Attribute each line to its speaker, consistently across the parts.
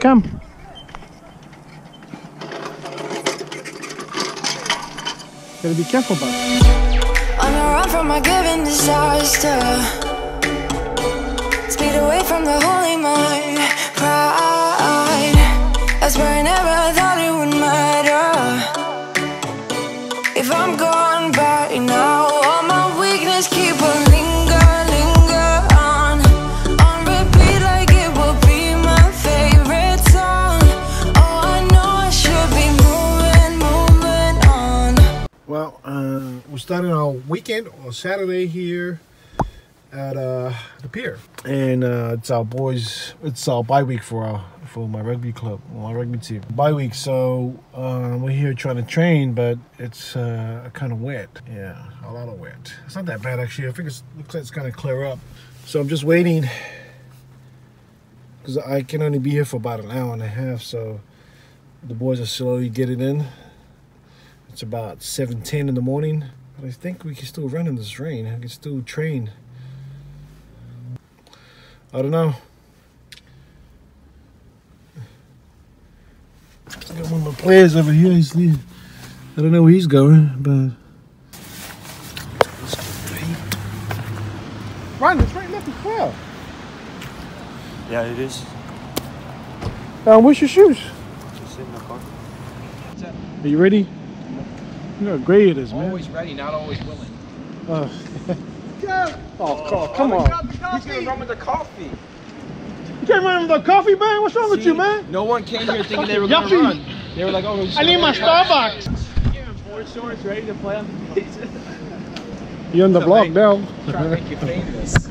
Speaker 1: Come. Gotta be careful, bud.
Speaker 2: On a run from a given disaster. Speed away from the holy mind. Pride. That's where I never
Speaker 1: weekend on Saturday here at uh, the pier, and uh, it's our boys. It's our bye week for our for my rugby club, my rugby team. Bye week, so uh, we're here trying to train, but it's uh, kind of wet. Yeah, a lot of wet. It's not that bad actually. I think it looks like it's gonna clear up. So I'm just waiting because I can only be here for about an hour and a half. So the boys are slowly getting in. It's about 7.10 in the morning. But I think we can still run in this rain. I can still train. I don't know. I got one of my players over here. He's leaving. I don't know where he's going, but... Run, it's right left as well.
Speaker 3: Yeah, it is.
Speaker 1: Um, where's your shoes?
Speaker 3: Just in the car.
Speaker 1: Are you ready? You know how great it is, man.
Speaker 4: Always ready, not always willing.
Speaker 1: Uh, oh, co- come on.
Speaker 4: He's gonna run with the coffee.
Speaker 1: You can't run with the coffee, man. What's wrong with you, man?
Speaker 4: No one came here thinking they were gonna run. They were like, oh,
Speaker 1: I need my Starbucks.
Speaker 4: Board shorts ready to play on the pitch.
Speaker 1: You're on the block now.
Speaker 4: Trying to make you famous. Too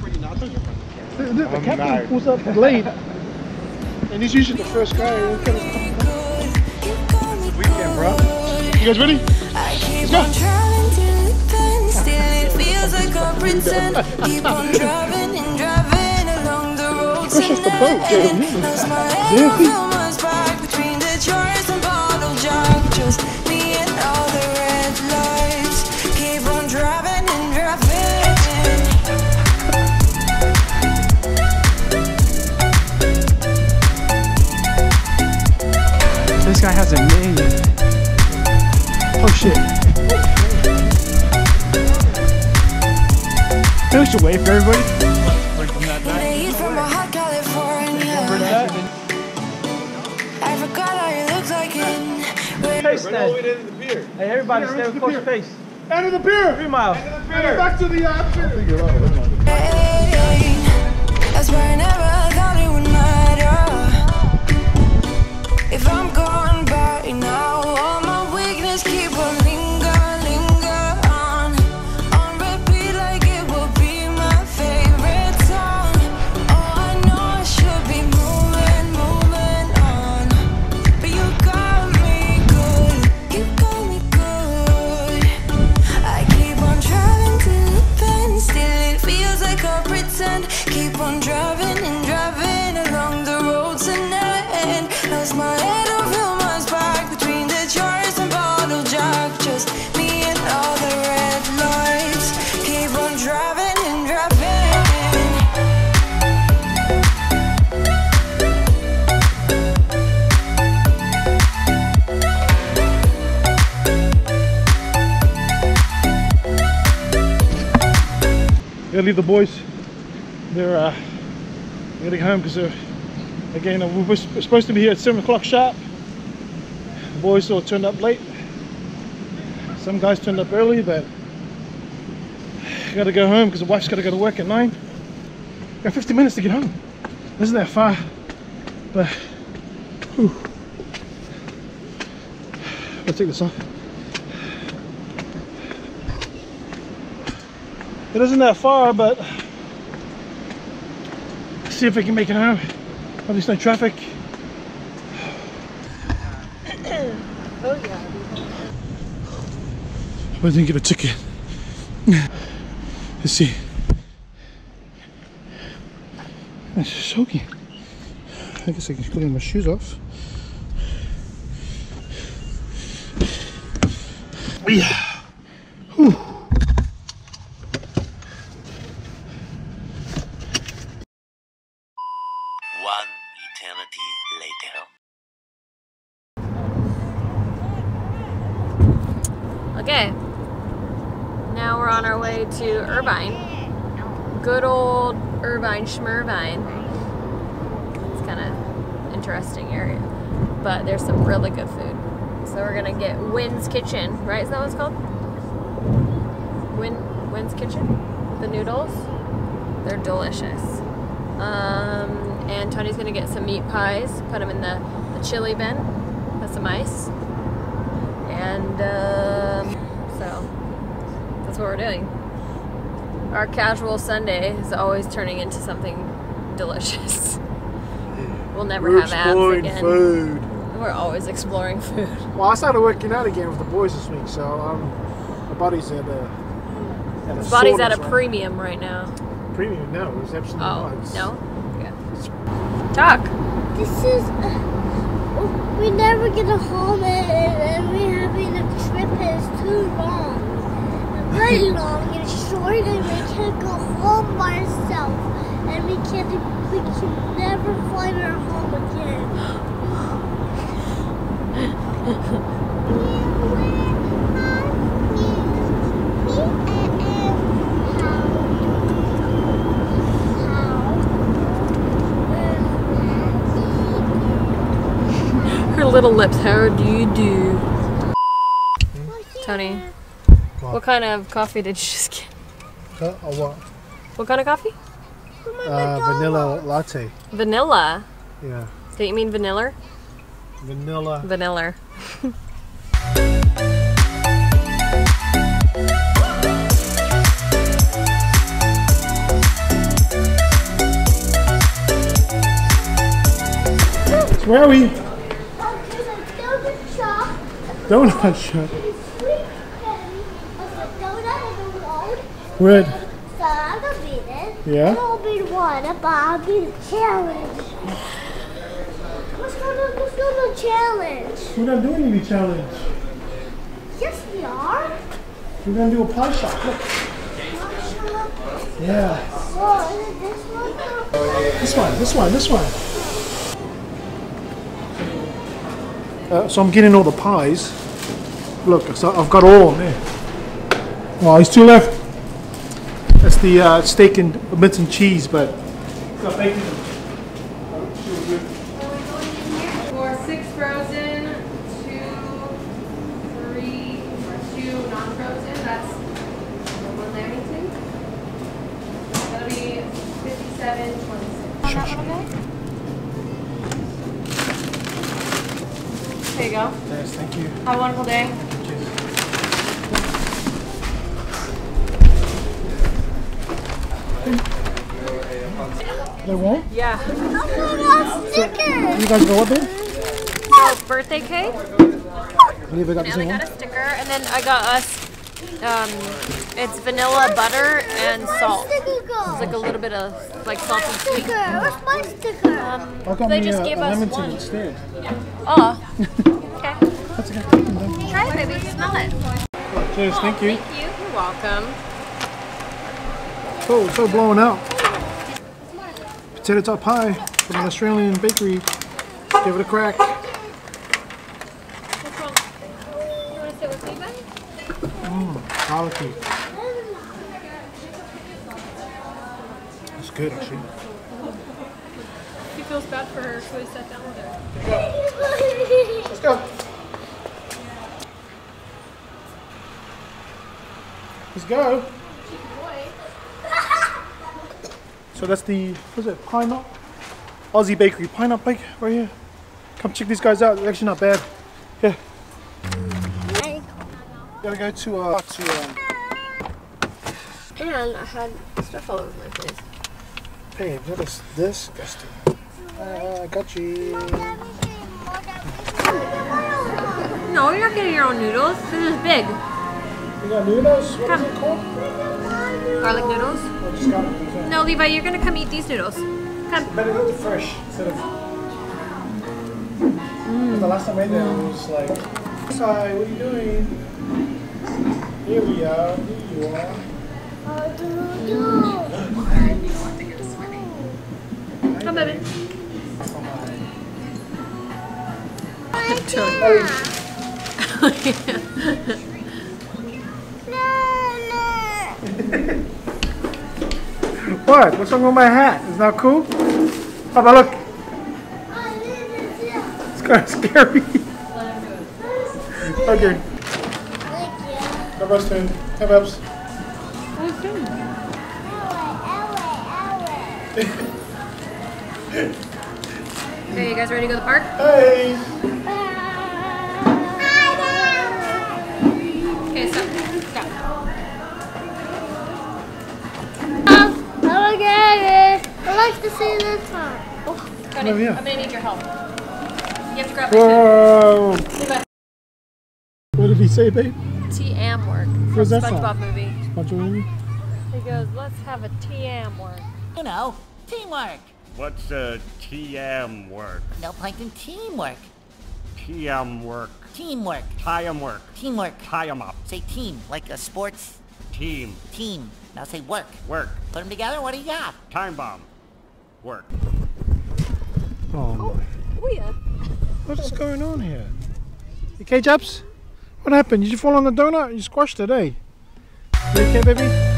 Speaker 4: pretty not to run.
Speaker 1: The, the, the captain pulls up late, and he's usually the first guy.
Speaker 2: Weekend,
Speaker 1: bro. You guys ready?
Speaker 2: I keep
Speaker 1: go.
Speaker 2: on driving till it bends, still it feels like I pretend. Keep on driving and driving along the road
Speaker 1: Push off the boat,
Speaker 2: tonight.
Speaker 1: Jeremy.
Speaker 2: Lost my
Speaker 1: Yeah.
Speaker 2: head, feel between the jars and bottle jack. Just me and all the red lights. Keep on driving and driving.
Speaker 4: This guy has a name.
Speaker 1: Shit. Maybe we should wait for everybody.
Speaker 2: Made from a hot California. I forgot how you look like in
Speaker 4: Face then. Hey, everybody, stay with close face.
Speaker 1: End of the pier.
Speaker 4: Three miles.
Speaker 1: Back to the pier.
Speaker 2: rain. That's where I never thought it would matter. If I'm gone by now,
Speaker 1: Gotta leave the boys. They're uh, getting home because they're again. uh, We were supposed to be here at seven o'clock sharp. The boys all turned up late. Some guys turned up early, but gotta go home because the wife's gotta go to work at nine. Got 50 minutes to get home. Isn't that far? But whew. I'll take this off. It isn't that far, but see if we can make it home. At least no traffic. oh yeah. I didn't get a ticket. Let's see. It's soaking. I guess I can clean my shoes off. Yeah.
Speaker 5: Okay. Now we're on our way to Irvine. Good old Irvine Schmervine. It's kind of interesting area. But there's some really good food. So we're gonna get Wynn's Kitchen, right? Is that what it's called? Win Wynn's Kitchen? The noodles? They're delicious. Um, and Tony's gonna get some meat pies, put them in the, the chili bin with some ice. And um, so that's what we're doing. Our casual Sunday is always turning into something delicious. We'll never
Speaker 1: We're
Speaker 5: have abs again.
Speaker 1: food.
Speaker 5: We're always exploring food.
Speaker 1: Well, I started working out again with the boys this week, so um, my body's at a. At
Speaker 5: His body's at a
Speaker 1: right
Speaker 5: premium right now.
Speaker 1: now. premium. No, it's absolutely
Speaker 5: Oh,
Speaker 1: not. It's-
Speaker 5: no? Yeah. Talk.
Speaker 6: This is. We never get a home and, and we having a trip is too long. Very long and short and we can't go home by ourselves. And we can't we can never find our home again.
Speaker 5: Her little lips. How do you do? Tony, what kind of coffee did you just get?
Speaker 1: Huh? Or what?
Speaker 5: What kind of coffee?
Speaker 1: Uh, vanilla latte.
Speaker 5: Vanilla.
Speaker 1: Yeah.
Speaker 5: Did you mean vanilla?
Speaker 1: Vanilla.
Speaker 5: Vanilla.
Speaker 1: Where are we?
Speaker 6: Donut shop.
Speaker 1: Donut shop.
Speaker 6: Sweet penny. A donut in the road.
Speaker 1: Red.
Speaker 6: So I'm gonna beat it.
Speaker 1: Yeah?
Speaker 6: I'll beat one, but I'll beat a challenge. Let's go to let's go to challenge.
Speaker 1: We're not doing any challenge.
Speaker 6: Yes, we are.
Speaker 1: We're gonna do a pie shop. Look. Yeah.
Speaker 6: Oh, is it this one?
Speaker 1: This one. This one. This one. Uh, so I'm getting all the pies. Look, so I've got all of them there. Well, there's two left. That's the uh, steak and mince and cheese, but it's got bacon. in
Speaker 5: six frozen, two, three, or two non-frozen, that's one ninety-two. That'll be fifty-seven twenty-six. There you go.
Speaker 1: Yes, thank you.
Speaker 5: Have a wonderful day.
Speaker 1: They won't?
Speaker 5: Yeah.
Speaker 6: Oh, sticker.
Speaker 1: You guys go up there?
Speaker 5: So birthday cake.
Speaker 1: I believe I got the
Speaker 5: And I got a sticker, and then I got us. Um, it's vanilla butter and salt. It's like a little bit of like salt and sweet.
Speaker 6: Sticker. Where's my sticker?
Speaker 5: Um, they just gave us
Speaker 1: lemon tea
Speaker 5: one.
Speaker 1: instead.
Speaker 5: Oh. Okay.
Speaker 1: That's okay. I'm done.
Speaker 5: Try it, baby. Smell it.
Speaker 1: Cheers, thank you.
Speaker 5: Thank you. You're welcome.
Speaker 1: Oh, it's so blowing out. Potato top pie from an Australian bakery. Give it a crack.
Speaker 5: What's wrong? You want to sit with me, buddy?
Speaker 1: Garlicky. It's good actually.
Speaker 5: She feels bad for her, so we sat down with her.
Speaker 1: Let's go. Let's go. So that's the, what's it, Pineapple? Aussie Bakery, Pineapple Bake, right here. Come check these guys out, they're actually not bad. Yeah. Gotta go to, uh, to, um,
Speaker 5: And I had stuff all over my face.
Speaker 1: Hey, that is disgusting. Uh, I got you.
Speaker 5: No, you're not getting your own noodles. This is big.
Speaker 1: You got noodles? What is it called?
Speaker 5: Garlic noodles.
Speaker 1: I just got it.
Speaker 5: No, Levi, you're gonna come eat these noodles. Come.
Speaker 1: Better go the fresh instead of.
Speaker 5: Mm.
Speaker 1: The last time I ate there, it was like, Hi, what are you doing? Here we are. Here you are.
Speaker 5: Come, baby.
Speaker 1: What? What's wrong with my hat? Is that cool? Papa, look. It's kind of scary. okay. Have us turn. Have ups.
Speaker 5: Okay, you guys ready to go to the park?
Speaker 1: Hey.
Speaker 5: Okay, so go.
Speaker 6: Oh, okay. I like to see this one.
Speaker 5: Tony,
Speaker 1: Oh, yeah.
Speaker 5: I'm gonna need your help. You have to grab my
Speaker 1: Whoa.
Speaker 5: food.
Speaker 1: What did he say, babe?
Speaker 5: T-Am work from
Speaker 1: Where's that from?
Speaker 5: SpongeBob movie.
Speaker 1: Bunch of women?
Speaker 5: He goes, let's have a T-Am work.
Speaker 7: You know, teamwork.
Speaker 3: What's uh, TM work?
Speaker 7: No plankton teamwork.
Speaker 3: TM work.
Speaker 7: Teamwork.
Speaker 3: TIM work.
Speaker 7: Teamwork.
Speaker 3: Tie 'em up.
Speaker 7: Say team, like a sports
Speaker 3: Team.
Speaker 7: team. Now say work.
Speaker 3: Work.
Speaker 7: Put them together, what do you got?
Speaker 3: Time bomb. Work.
Speaker 1: Oh, my.
Speaker 5: Oh yeah.
Speaker 1: What is going on here? You okay, Jabs? What happened? Did you fall on the donut? And you squashed it, eh? You okay, baby?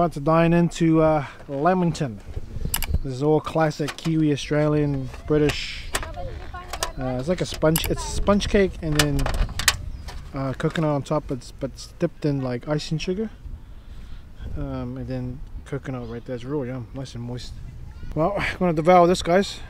Speaker 1: About to dine into uh, Lamington. This is all classic Kiwi, Australian, British. Uh, it's like a sponge. It's sponge cake and then uh, coconut on top. It's but it's dipped in like icing sugar. Um, and then coconut right there. It's really yum, nice and moist. Well, I'm gonna devour this, guys.